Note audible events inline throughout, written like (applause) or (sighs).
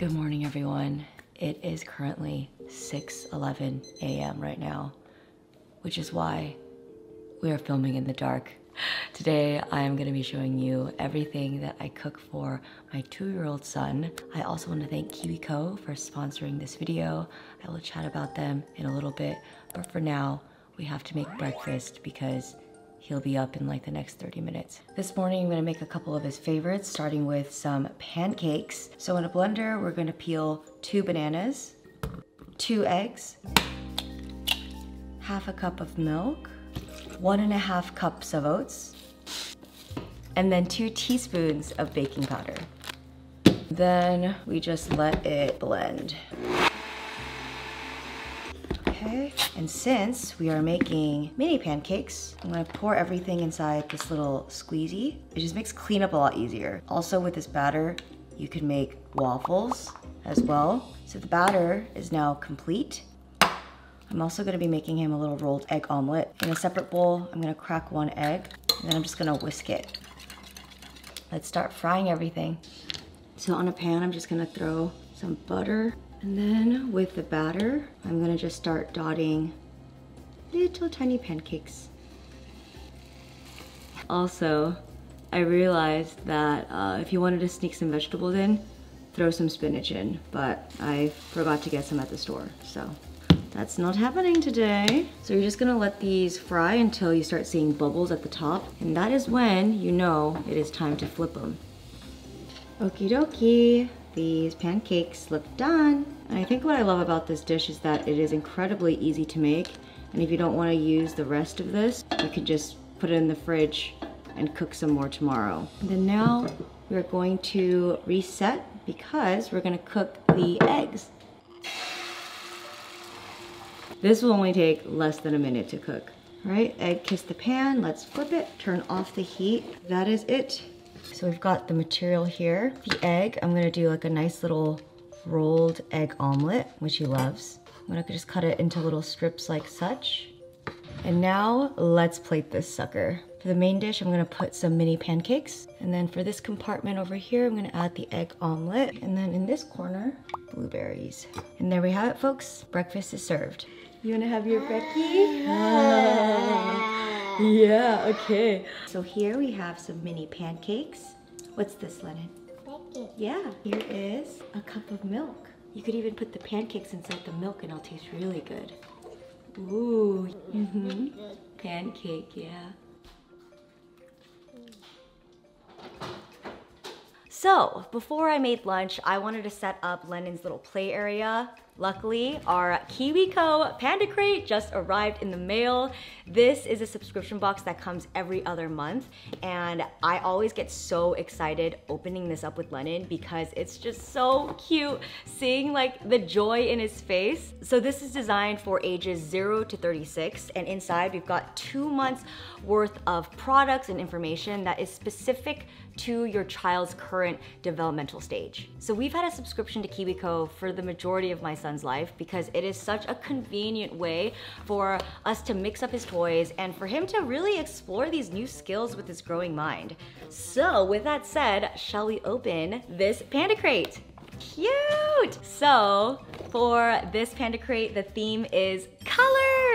Good morning, everyone. It is currently 6:11 a.m. right now, which is why we are filming in the dark. Today, I am going to be showing you everything that I cook for my two-year-old son. I also want to thank KiwiCo for sponsoring this video. I will chat about them in a little bit, but for now, we have to make breakfast because he'll be up in like the next 30 minutes. This morning, I'm gonna make a couple of his favorites, starting with some pancakes. So in a blender, we're gonna peel two bananas, two eggs, half a cup of milk, one and a half cups of oats, and then two teaspoons of baking powder. Then we just let it blend. Okay, and since we are making mini pancakes, I'm gonna pour everything inside this little squeezy. It just makes cleanup a lot easier. Also with this batter, you can make waffles as well. So the batter is now complete. I'm also gonna be making him a little rolled egg omelet. In a separate bowl, I'm gonna crack one egg, and then I'm just gonna whisk it. Let's start frying everything. So on a pan, I'm just gonna throw some butter and then with the batter, I'm gonna just start dotting little tiny pancakes. Also, I realized that uh, if you wanted to sneak some vegetables in, throw some spinach in, but I forgot to get some at the store, so that's not happening today. So you're just gonna let these fry until you start seeing bubbles at the top, and that is when you know it is time to flip them. Okie dokie these pancakes look done. And I think what I love about this dish is that it is incredibly easy to make. And if you don't want to use the rest of this, you can just put it in the fridge and cook some more tomorrow. And then now we're going to reset because we're going to cook the eggs. This will only take less than a minute to cook. All right, egg kiss the pan, let's flip it, turn off the heat. That is it. So we've got the material here. The egg, I'm gonna do like a nice little rolled egg omelet, which he loves. I'm gonna just cut it into little strips like such. And now let's plate this sucker. For the main dish, I'm gonna put some mini pancakes. And then for this compartment over here, I'm gonna add the egg omelet. And then in this corner, blueberries. And there we have it, folks. Breakfast is served. You wanna have your brekkie? (laughs) Yeah, okay. So here we have some mini pancakes. What's this, Lennon? Pancake. Yeah, here is a cup of milk. You could even put the pancakes inside the milk and it'll taste really good. Ooh, mm-hmm. Pancake, yeah. So, before I made lunch, I wanted to set up Lennon's little play area. Luckily, our KiwiCo Panda Crate just arrived in the mail. This is a subscription box that comes every other month, and I always get so excited opening this up with Lennon because it's just so cute seeing like the joy in his face. So this is designed for ages 0 to 36, and inside we've got two months worth of products and information that is specific to your child's current developmental stage. So we've had a subscription to KiwiCo for the majority of my son's life because it is such a convenient way for us to mix up his toys and for him to really explore these new skills with his growing mind. So with that said, shall we open this Panda Crate? Cute! So for this Panda Crate, the theme is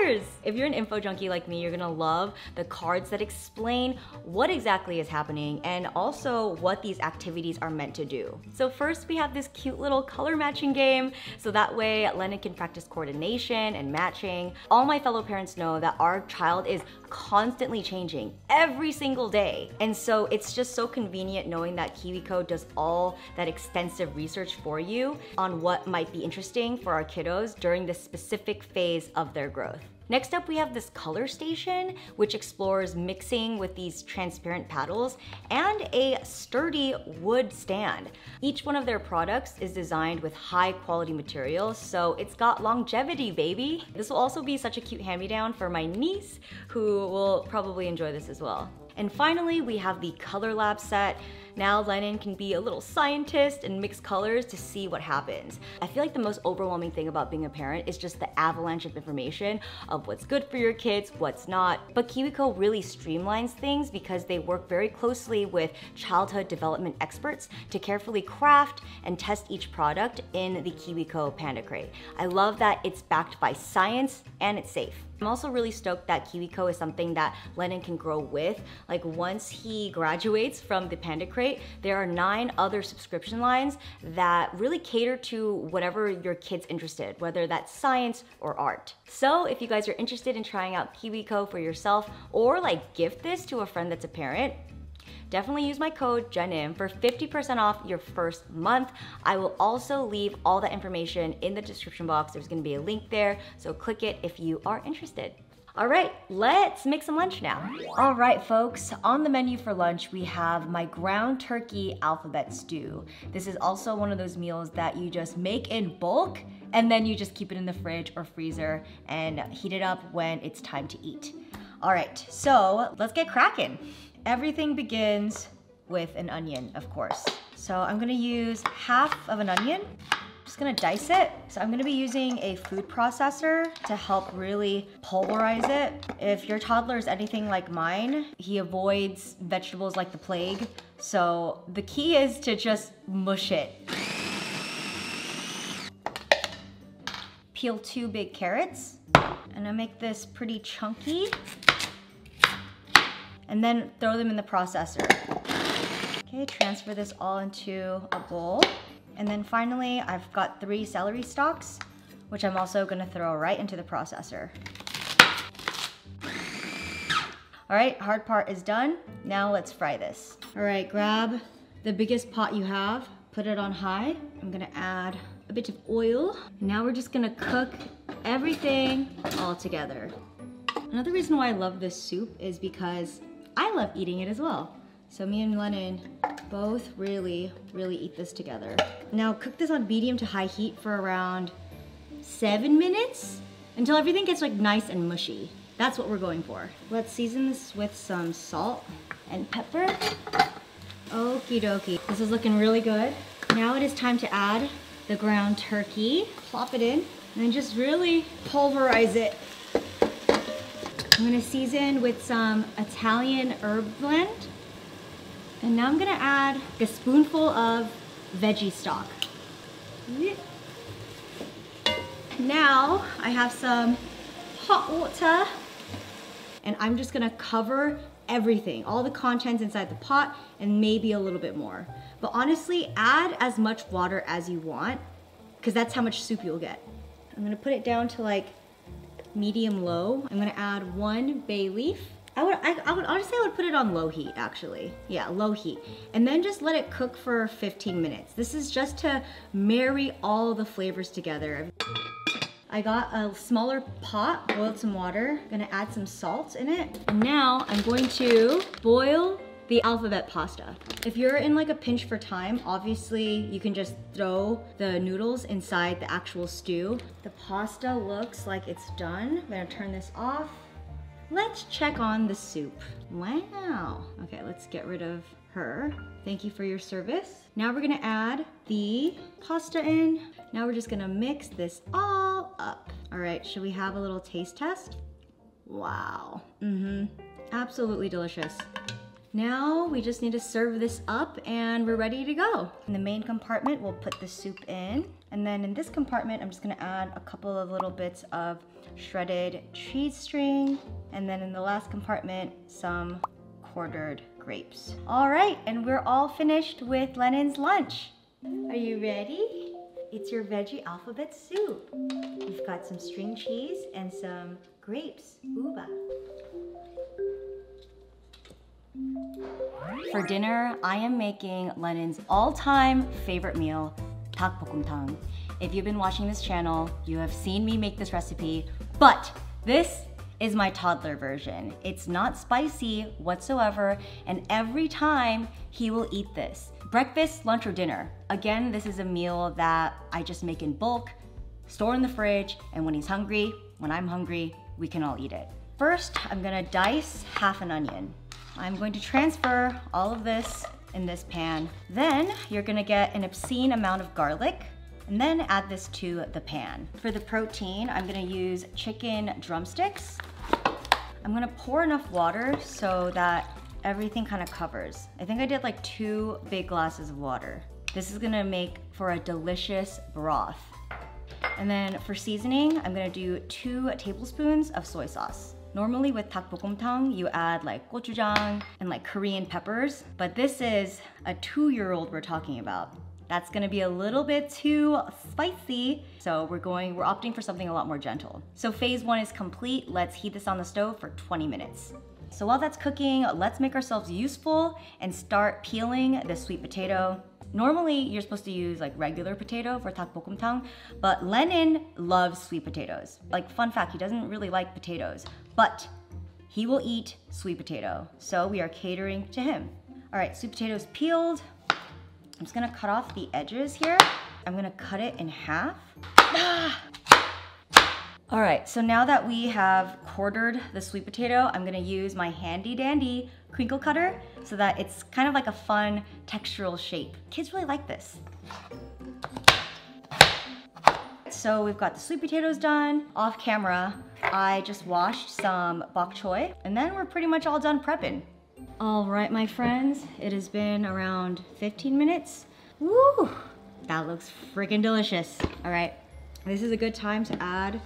If you're an info junkie like me, you're gonna love the cards that explain what exactly is happening and also what these activities are meant to do. So first we have this cute little color matching game, so that way Lennon can practice coordination and matching. All my fellow parents know that our child is constantly changing every single day. And so it's just so convenient knowing that KiwiCo does all that extensive research for you on what might be interesting for our kiddos during this specific phase of their growth. Next up, we have this color station, which explores mixing with these transparent paddles and a sturdy wood stand. Each one of their products is designed with high quality materials, so it's got longevity, baby. This will also be such a cute hand-me-down for my niece, who will probably enjoy this as well. And finally, we have the Color Lab set. Now Lennon can be a little scientist and mix colors to see what happens. I feel like the most overwhelming thing about being a parent is just the avalanche of information of what's good for your kids, what's not. But KiwiCo really streamlines things because they work very closely with childhood development experts to carefully craft and test each product in the KiwiCo Panda Crate. I love that it's backed by science and it's safe. I'm also really stoked that KiwiCo is something that Lennon can grow with. Like once he graduates from the Panda Crate, there are nine other subscription lines that really cater to whatever your kid's interested, whether that's science or art. So if you guys are interested in trying out KiwiCo for yourself or like gift this to a friend that's a parent, definitely use my code JENNIM for 50% off your first month. I will also leave all that information in the description box. There's gonna be a link there, so click it if you are interested. All right, let's make some lunch now. All right, folks, on the menu for lunch, we have my ground turkey alphabet stew. This is also one of those meals that you just make in bulk and then you just keep it in the fridge or freezer and heat it up when it's time to eat. All right, so let's get cracking. Everything begins with an onion, of course. So I'm gonna use half of an onion. Just gonna dice it. So I'm gonna be using a food processor to help really pulverize it. If your toddler is anything like mine, he avoids vegetables like the plague. So the key is to just mush it. Peel two big carrots. And I make this pretty chunky and then throw them in the processor. Okay, transfer this all into a bowl. And then finally, I've got three celery stalks, which I'm also gonna throw right into the processor. All right, hard part is done. Now let's fry this. All right, grab the biggest pot you have, put it on high. I'm gonna add a bit of oil. Now we're just gonna cook everything all together. Another reason why I love this soup is because I love eating it as well. So me and Lennon both really, really eat this together. Now cook this on medium to high heat for around seven minutes until everything gets like nice and mushy. That's what we're going for. Let's season this with some salt and pepper. Okie dokie. This is looking really good. Now it is time to add the ground turkey. Plop it in and just really pulverize it I'm gonna season with some Italian herb blend. And now I'm gonna add a spoonful of veggie stock. Now I have some hot water and I'm just gonna cover everything, all the contents inside the pot and maybe a little bit more. But honestly, add as much water as you want because that's how much soup you'll get. I'm gonna put it down to like medium low. I'm gonna add one bay leaf. I would, I, I, would honestly, I would put it on low heat actually. Yeah, low heat. And then just let it cook for 15 minutes. This is just to marry all the flavors together. I got a smaller pot, boiled some water, gonna add some salt in it. And now I'm going to boil the alphabet pasta. If you're in like a pinch for time, obviously you can just throw the noodles inside the actual stew. The pasta looks like it's done. I'm gonna turn this off. Let's check on the soup. Wow. Okay, let's get rid of her. Thank you for your service. Now we're gonna add the pasta in. Now we're just gonna mix this all up. All right, should we have a little taste test? Wow. Mm-hmm. Absolutely delicious. Now we just need to serve this up and we're ready to go. In the main compartment, we'll put the soup in. And then in this compartment, I'm just gonna add a couple of little bits of shredded cheese string. And then in the last compartment, some quartered grapes. All right, and we're all finished with Lennon's lunch. Are you ready? It's your veggie alphabet soup. We've got some string cheese and some grapes, uba. For dinner, I am making Lennon's all-time favorite meal, tang. If you've been watching this channel, you have seen me make this recipe, but this is my toddler version. It's not spicy whatsoever, and every time he will eat this. Breakfast, lunch, or dinner. Again, this is a meal that I just make in bulk, store in the fridge, and when he's hungry, when I'm hungry, we can all eat it. First, I'm gonna dice half an onion. I'm going to transfer all of this in this pan. Then you're gonna get an obscene amount of garlic and then add this to the pan. For the protein, I'm gonna use chicken drumsticks. I'm gonna pour enough water so that everything kind of covers. I think I did like two big glasses of water. This is gonna make for a delicious broth. And then for seasoning, I'm gonna do two tablespoons of soy sauce. Normally with dakbokkeumtang, you add like gochujang and like Korean peppers, but this is a two-year-old we're talking about. That's gonna be a little bit too spicy, so we're going, we're opting for something a lot more gentle. So phase one is complete. Let's heat this on the stove for 20 minutes. So while that's cooking, let's make ourselves useful and start peeling the sweet potato. Normally, you're supposed to use like regular potato for dakbokkeumtang, but Lennon loves sweet potatoes. Like fun fact, he doesn't really like potatoes, but he will eat sweet potato. So we are catering to him. All right, sweet potatoes peeled. I'm just gonna cut off the edges here. I'm gonna cut it in half. (sighs) All right, so now that we have quartered the sweet potato, I'm gonna use my handy dandy crinkle cutter so that it's kind of like a fun textural shape. Kids really like this. So we've got the sweet potatoes done. Off camera, I just washed some bok choy, and then we're pretty much all done prepping. All right, my friends, it has been around 15 minutes. Woo! That looks freaking delicious. All right, this is a good time to add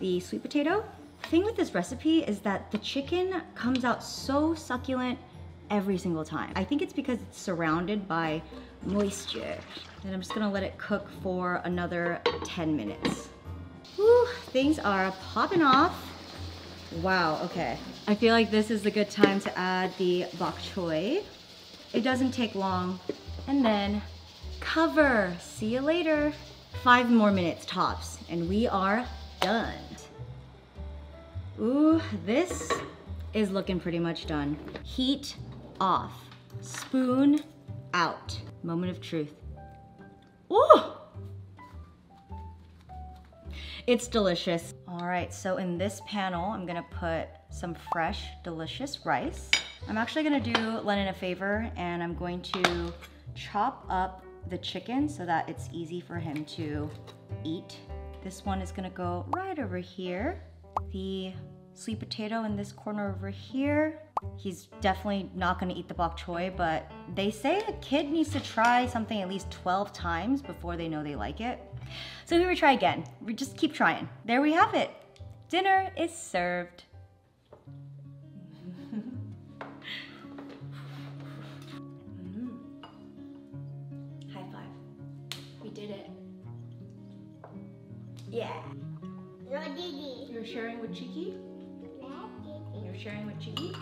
the sweet potato. Thing with this recipe is that the chicken comes out so succulent every single time. I think it's because it's surrounded by moisture. And I'm just gonna let it cook for another 10 minutes. Whew, things are popping off. Wow, okay. I feel like this is a good time to add the bok choy. It doesn't take long. And then cover. See you later. Five more minutes tops, and we are done. Ooh, this is looking pretty much done. Heat off. Spoon out. Moment of truth. Ooh! It's delicious. All right, so in this panel, I'm gonna put some fresh, delicious rice. I'm actually gonna do Lennon a favor and I'm going to chop up the chicken so that it's easy for him to eat. This one is gonna go right over here. The sweet potato in this corner over here. He's definitely not gonna eat the bok choy, but they say a kid needs to try something at least 12 times before they know they like it. So here we try again. We just keep trying. There we have it. Dinner is served. Yeah. You're sharing with Chiki? No, Didi. You're sharing with Chiki?